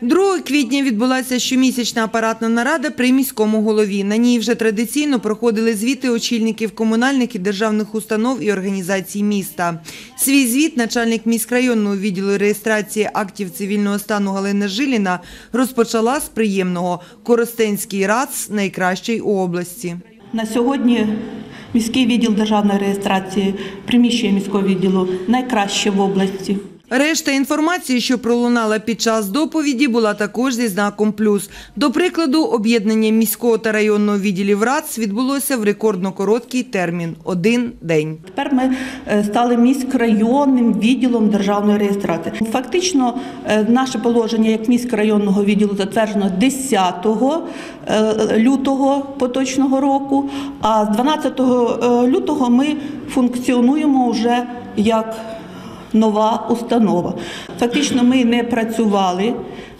2 квітня відбулася щомісячна апаратна нарада при міському голові. На ній вже традиційно проходили звіти очільників комунальних і державних установ і організацій міста. Свій звіт начальник міськрайонного відділу реєстрації актів цивільного стану Галина Жиліна розпочала з приємного Коростенський РАЦ найкращий у області. На сьогодні міський відділ державної реєстрації приміщення міського відділу найкраще в області. Решта інформації, що пролунала під час доповіді, була також зі знаком плюс. До прикладу, об'єднання міського та районного відділів РАЦ відбулося в рекордно короткий термін – один день. Тепер ми е, стали міськрайонним відділом державної реєстрації. Фактично, е, наше положення як міськрайонного відділу затверджено 10 е, лютого поточного року, а з 12 лютого ми функціонуємо вже як нова установа. Фактично, ми не працювали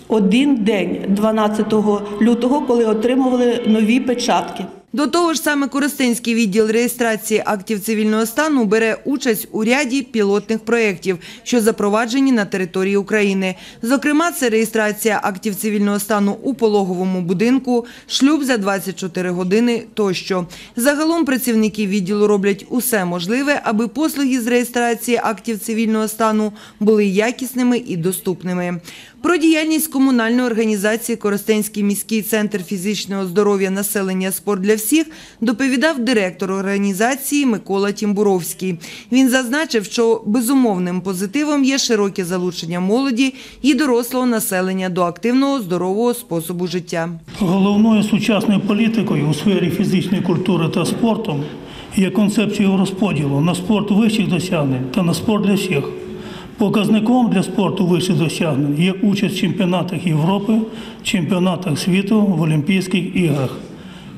один день 12 лютого, коли отримували нові печатки. До того ж, саме Коростенський відділ реєстрації актів цивільного стану бере участь у ряді пілотних проєктів, що запроваджені на території України. Зокрема, це реєстрація актів цивільного стану у пологовому будинку, шлюб за 24 години тощо. Загалом працівники відділу роблять усе можливе, аби послуги з реєстрації актів цивільного стану були якісними і доступними. Про діяльність комунальної організації Коростенський міський центр фізичного здоров'я населення «Спорт для всіх» доповідав директор організації Микола Тімбуровський. Він зазначив, що безумовним позитивом є широке залучення молоді і дорослого населення до активного здорового способу життя. Головною сучасною політикою у сфері фізичної культури та спорту є концепція розподілу на спорт вищих досягнень та на спорт для всіх. Показником для спорту вищих досягнень є участь в чемпіонатах Європи, чемпіонатах світу в Олімпійських іграх.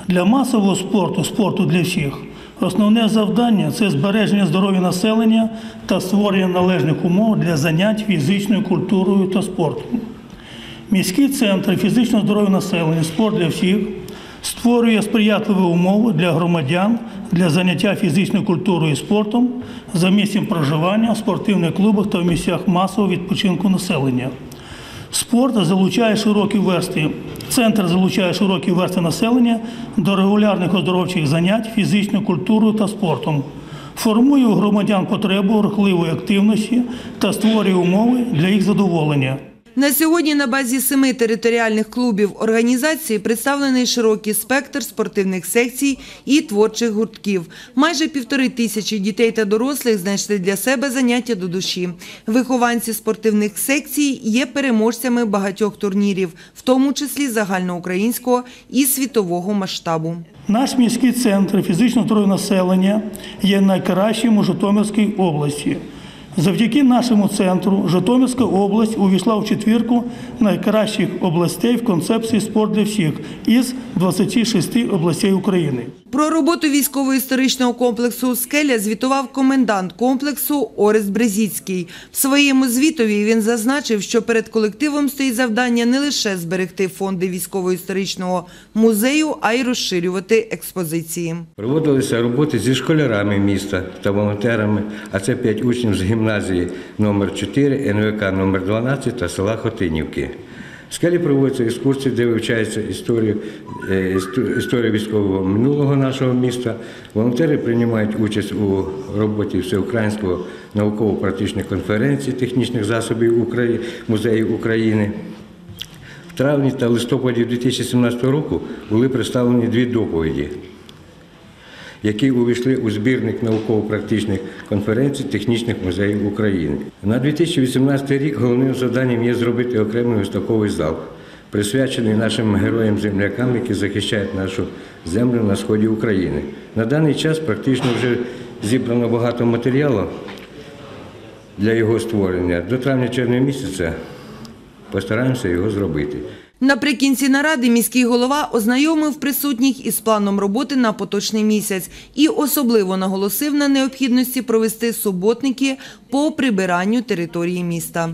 Для масового спорту, спорту для всіх, основне завдання це збереження здоров'я населення та створення належних умов для занять фізичною культурою та спортом. Міський центр фізичного здоров'я населення спорт для всіх створює сприятливі умови для громадян для заняття фізичною культурою і спортом за місцем проживання в спортивних клубах та в місцях масового відпочинку населення. Спорт залучає широкі версти. Центр залучає широкі версти населення до регулярних оздоровчих занять фізичною культурою та спортом. Формує у громадян потребу рухливої активності та створює умови для їх задоволення. На сьогодні на базі семи територіальних клубів організації представлений широкий спектр спортивних секцій і творчих гуртків. Майже півтори тисячі дітей та дорослих знайшли для себе заняття до душі. Вихованці спортивних секцій є переможцями багатьох турнірів, в тому числі загальноукраїнського і світового масштабу. Наш міський центр фізичного здоров'я населення є найкращим у Житомирській області. Завдяки нашому центру Житомирська область увійшла в четвірку найкращих областей в концепції спорт для всіх із 26 областей України. Про роботу військово-історичного комплексу «Скеля» звітував комендант комплексу Орест Брезіцький. В своєму звітові він зазначив, що перед колективом стоїть завдання не лише зберегти фонди військово-історичного музею, а й розширювати експозиції. Проводилися роботи зі школярами міста та волонтерами, а це 5 учнів з гімназії номер 4 НВК номер 12 та села Хотинівки. В скелі проводяться екскурсії, де вивчається історія, е, історія військового минулого нашого міста. Волонтери приймають участь у роботі всеукраїнського науково-практичної конференції технічних засобів Украї- музею України. В травні та листопаді 2017 року були представлені дві доповіді, які увійшли у збірник науково-практичних конференцій технічних музеїв України. На 2018 рік головним завданням є зробити окремий виставковий зал, присвячений нашим героям-землякам, які захищають нашу землю на сході України. На даний час практично вже зібрано багато матеріалу для його створення. До травня-червня місяця постараємося його зробити. Наприкінці наради міський голова ознайомив присутніх із планом роботи на поточний місяць і особливо наголосив на необхідності провести суботники по прибиранню території міста.